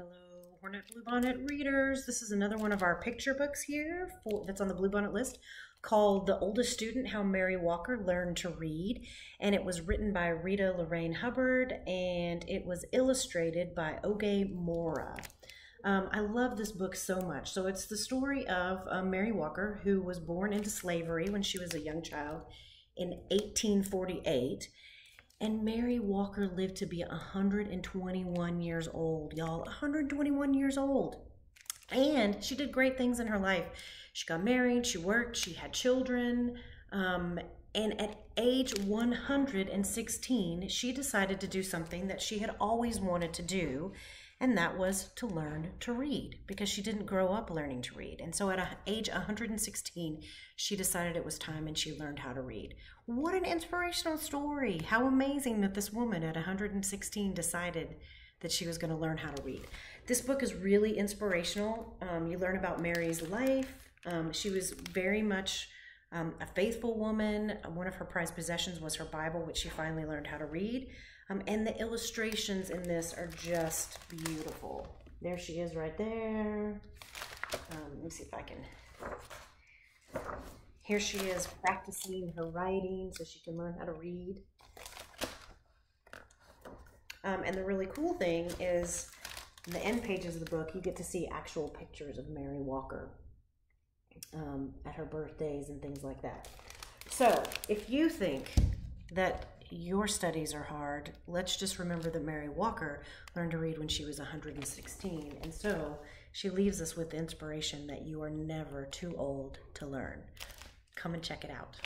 Hello, Hornet Bluebonnet readers. This is another one of our picture books here for, that's on the Bluebonnet list called The Oldest Student How Mary Walker Learned to Read. And it was written by Rita Lorraine Hubbard and it was illustrated by Oge Mora. Um, I love this book so much. So it's the story of uh, Mary Walker, who was born into slavery when she was a young child in 1848 and Mary Walker lived to be 121 years old, y'all. 121 years old. And she did great things in her life. She got married, she worked, she had children. Um, and at age 116, she decided to do something that she had always wanted to do and that was to learn to read because she didn't grow up learning to read. And so at age 116, she decided it was time and she learned how to read. What an inspirational story! How amazing that this woman at 116 decided that she was going to learn how to read. This book is really inspirational. Um, you learn about Mary's life. Um, she was very much um, a faithful woman. One of her prized possessions was her Bible, which she finally learned how to read. Um, and the illustrations in this are just beautiful. There she is right there. Um, let me see if I can. Here she is practicing her writing so she can learn how to read. Um, and the really cool thing is the end pages of the book, you get to see actual pictures of Mary Walker um, at her birthdays and things like that. So if you think that your studies are hard, let's just remember that Mary Walker learned to read when she was 116. And so she leaves us with the inspiration that you are never too old to learn. Come and check it out.